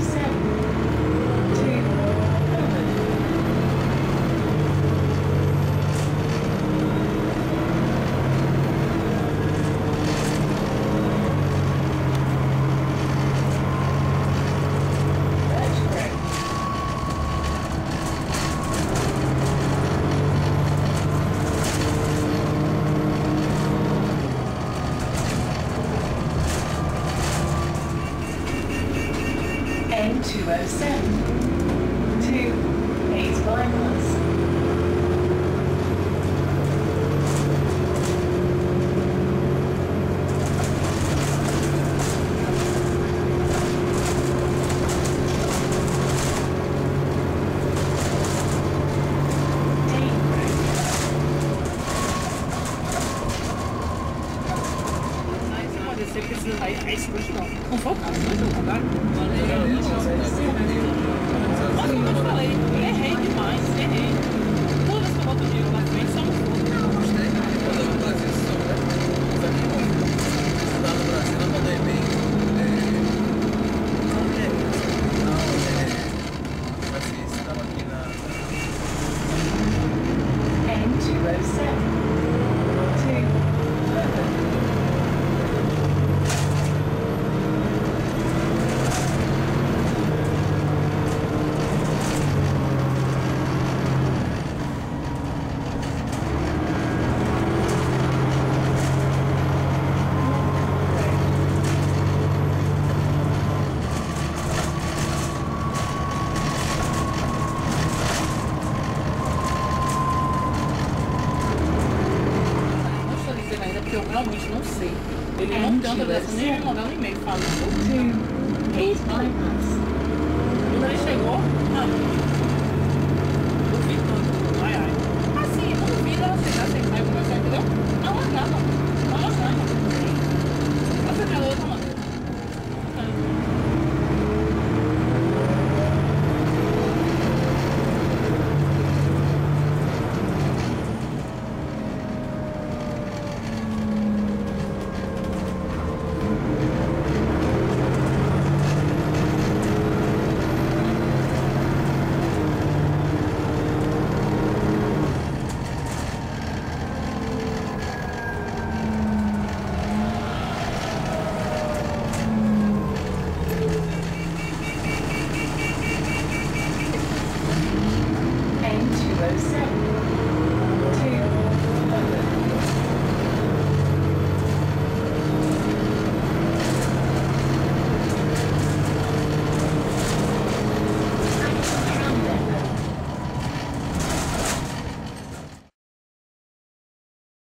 said. 9207. Aí, se gostou. Não foi o caso, eu como eu te falei, errei demais, errei. Toda vez que eu boto o Diego na frente, só um fogo. N207 to realmente não sei. Ele não canta dessa nem uma novela e meio fala. to 8 bypass. Quando ele chegou, ah,